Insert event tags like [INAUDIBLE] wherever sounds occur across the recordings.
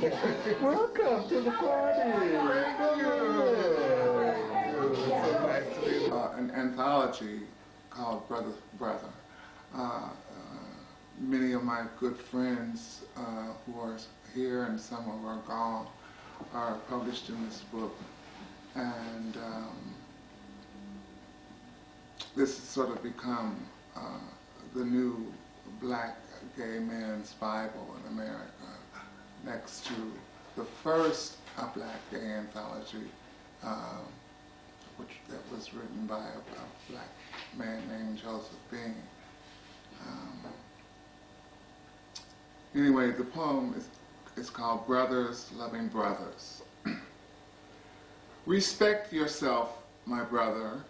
Welcome to the party. Thank you. It's so nice to be uh, an anthology called Brother Brother. Uh, uh, many of my good friends uh, who are here and some who are gone are published in this book. And um, this has sort of become uh, the new black gay man's Bible in America, next to the first black gay anthology, uh, which that was written by a, a black man named Joseph Beam. Um, anyway, the poem is, is called Brothers Loving Brothers. [CLEARS THROAT] Respect yourself, my brother,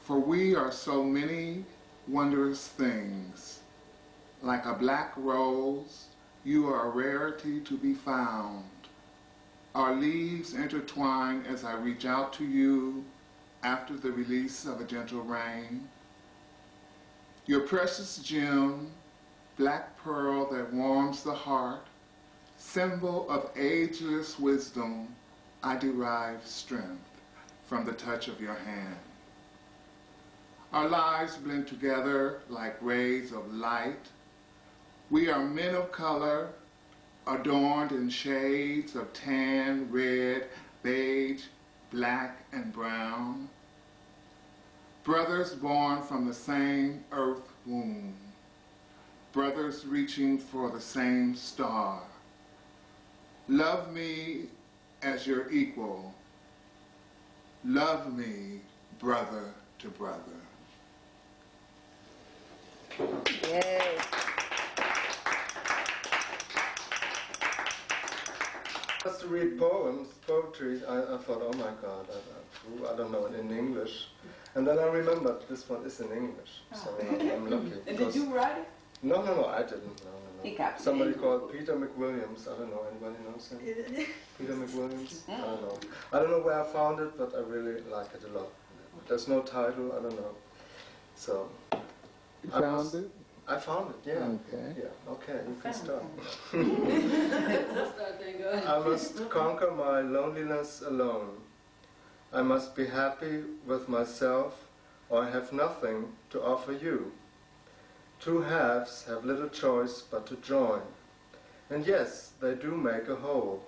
for we are so many wondrous things. Like a black rose, you are a rarity to be found. Our leaves intertwine as I reach out to you after the release of a gentle rain. Your precious gem, black pearl that warms the heart, symbol of ageless wisdom, I derive strength from the touch of your hand. Our lives blend together like rays of light. We are men of color, adorned in shades of tan, red, beige, black, and brown. Brothers born from the same earth womb. Brothers reaching for the same star. Love me as your equal. Love me, brother to brother. Yes. Just to read poems, poetry, I, I thought, oh my God, I, I, I don't know it in English. And then I remembered this one is in English, ah. so I'm, I'm [LAUGHS] lucky. And did you write it? No, no, no, I didn't. No, no, no. He copied it. Somebody called Peter McWilliams. I don't know. Anybody knows him? [LAUGHS] Peter McWilliams? I don't know. I don't know where I found it, but I really like it a lot. There's no title. I don't know. So You I found it? I found it. Yeah. Okay. Yeah. Okay. You can start. Start then, go ahead. I must conquer my loneliness alone. I must be happy with myself, or I have nothing to offer you. Two halves have little choice but to join. And yes, they do make a whole.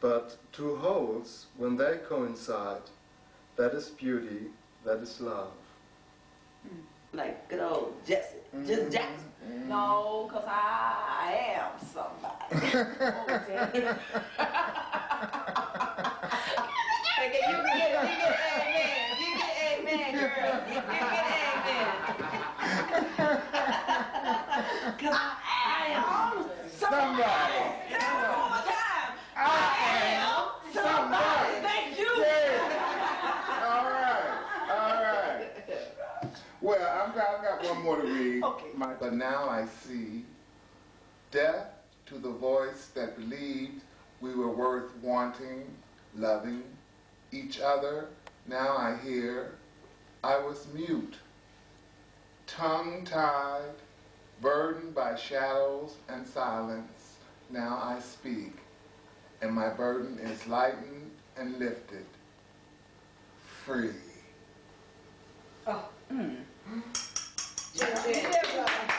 But two wholes, when they coincide, that is beauty, that is love. Like good old Jesse, just mm-hmm. Jackson. Mm-hmm. No, because I am somebody. [LAUGHS] Oh, Jesse. Okay, you can get, you get amen. You get amen, girl. You get amen. Because I am somebody. One more time. I am somebody. Thank you. All right, all right. Well, I've got, I've got one more to read. Okay. My, but now I see death to the voice that believed we were worth wanting, loving each other. Now I hear I was mute, tongue tied, burdened by shadows and silence. Now I speak, and my burden is lightened and lifted, free. Oh. Mm. Sehr, sehr.